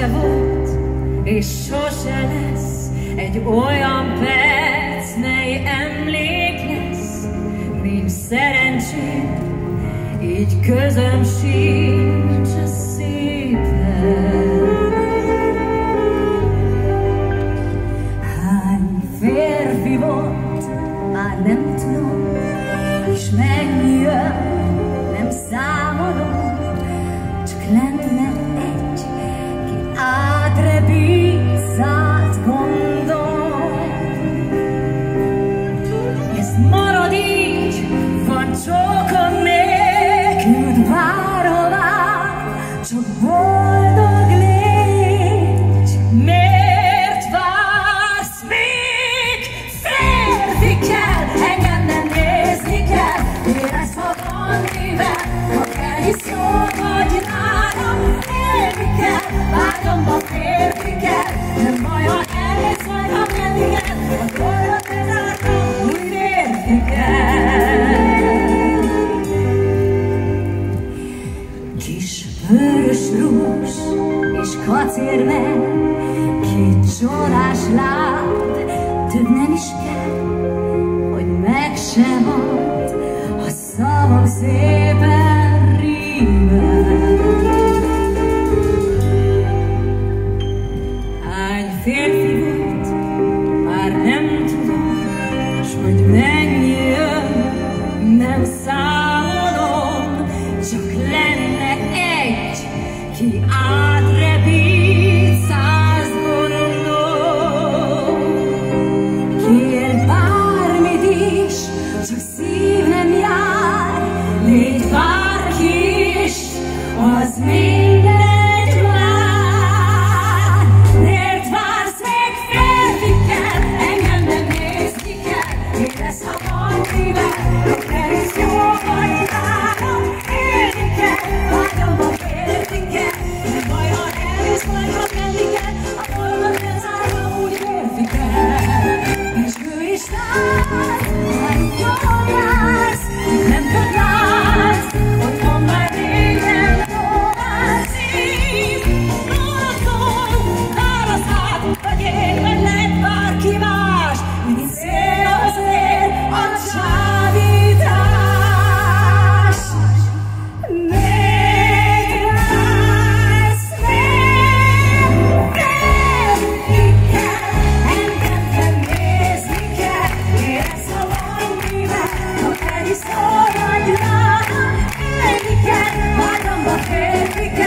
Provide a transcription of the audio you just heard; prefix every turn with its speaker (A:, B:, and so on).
A: sose volt, és sose lesz egy olyan perc, mely emlék lesz. Nincs szerencsém, így közöm sincs a szépen. Hány férfi volt, már nem tudom, és mennyi jön, nem számolom, csak lenne. vörös rúzs és kacérve, két csodás láb, több nem is kell, hogy meg sem ad, a szavam szépen rímel. Hány férfi volt, már nem tudom, s hogy mennyi jön, nem számolom, csak lenne I. Merry